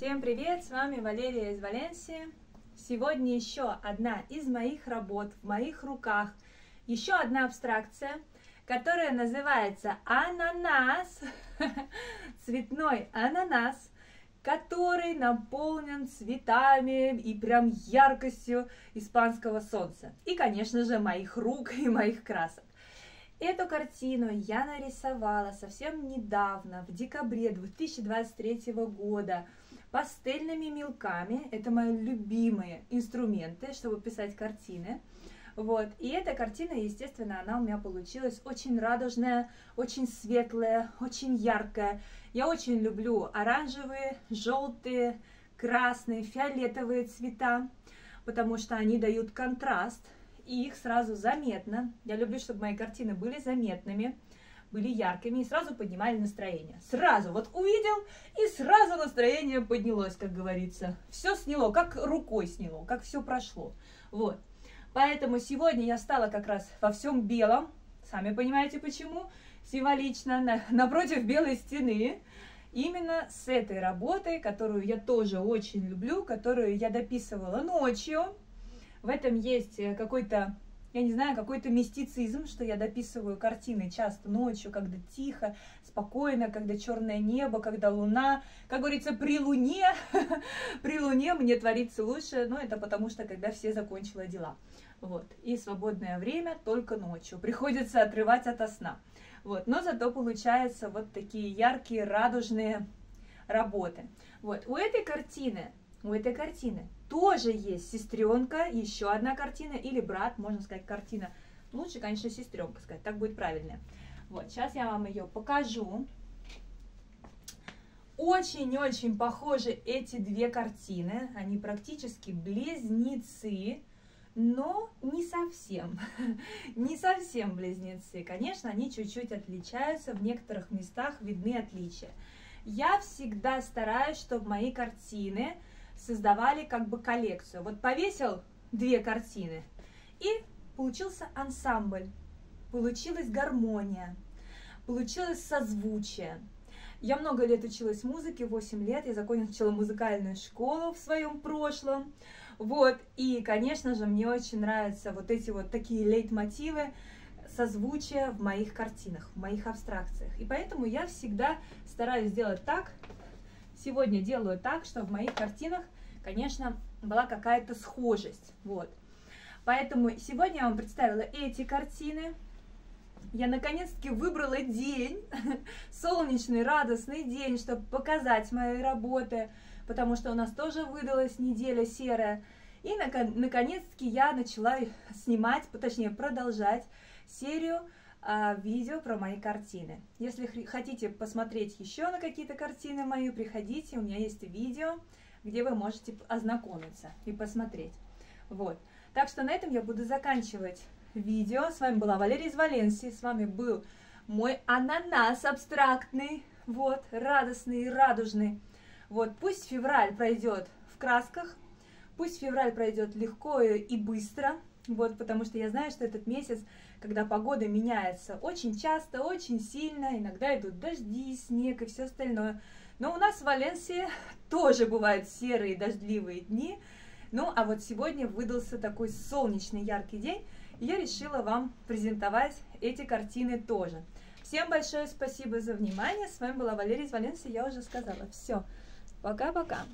Всем привет, с вами Валерия из Валенсии. Сегодня еще одна из моих работ в моих руках. Еще одна абстракция, которая называется ананас, цветной ананас, который наполнен цветами и прям яркостью испанского солнца. И, конечно же, моих рук и моих красок. Эту картину я нарисовала совсем недавно, в декабре 2023 года, пастельными мелками. Это мои любимые инструменты, чтобы писать картины. Вот. И эта картина, естественно, она у меня получилась очень радужная, очень светлая, очень яркая. Я очень люблю оранжевые, желтые, красные, фиолетовые цвета, потому что они дают контраст, и их сразу заметно. Я люблю, чтобы мои картины были заметными были яркими и сразу поднимали настроение. Сразу, вот увидел, и сразу настроение поднялось, как говорится. Все сняло, как рукой сняло, как все прошло. Вот. Поэтому сегодня я стала как раз во всем белом. Сами понимаете почему. Символично, на, напротив белой стены. Именно с этой работой, которую я тоже очень люблю, которую я дописывала ночью. В этом есть э, какой-то я не знаю, какой-то мистицизм, что я дописываю картины часто ночью, когда тихо, спокойно, когда черное небо, когда луна. Как говорится, при луне, при луне мне творится лучше, но это потому что, когда все закончила дела. Вот. И свободное время только ночью. Приходится отрывать от сна. Вот. Но зато получаются вот такие яркие, радужные работы. Вот. У этой картины у этой картины тоже есть сестренка, еще одна картина или брат, можно сказать, картина. Лучше, конечно, сестренка сказать, так будет правильно. Вот, сейчас я вам ее покажу. Очень-очень похожи эти две картины. Они практически близнецы, но не совсем. не совсем близнецы. Конечно, они чуть-чуть отличаются, в некоторых местах видны отличия. Я всегда стараюсь, чтобы мои картины создавали как бы коллекцию. Вот повесил две картины, и получился ансамбль, получилась гармония, получилось созвучие. Я много лет училась музыке, 8 лет, я закончила музыкальную школу в своем прошлом. Вот, и, конечно же, мне очень нравятся вот эти вот такие лейтмотивы, созвучия в моих картинах, в моих абстракциях. И поэтому я всегда стараюсь сделать так, сегодня делаю так, чтобы в моих картинах, конечно, была какая-то схожесть. Вот. Поэтому сегодня я вам представила эти картины. Я наконец-таки выбрала день, солнечный, радостный день, чтобы показать мои работы, потому что у нас тоже выдалась неделя серая. И наконец-таки я начала снимать, точнее продолжать серию видео про мои картины. Если хотите посмотреть еще на какие-то картины мои, приходите, у меня есть видео, где вы можете ознакомиться и посмотреть. Вот. Так что на этом я буду заканчивать видео. С вами была Валерия из Валенсии, с вами был мой ананас абстрактный, вот, радостный и радужный. Вот, пусть февраль пройдет в красках, пусть февраль пройдет легко и быстро, вот, потому что я знаю, что этот месяц, когда погода меняется очень часто, очень сильно, иногда идут дожди, снег и все остальное. Но у нас в Валенсии тоже бывают серые дождливые дни. Ну, а вот сегодня выдался такой солнечный яркий день, и я решила вам презентовать эти картины тоже. Всем большое спасибо за внимание. С вами была Валерия из Валенсии, я уже сказала. Все, пока-пока.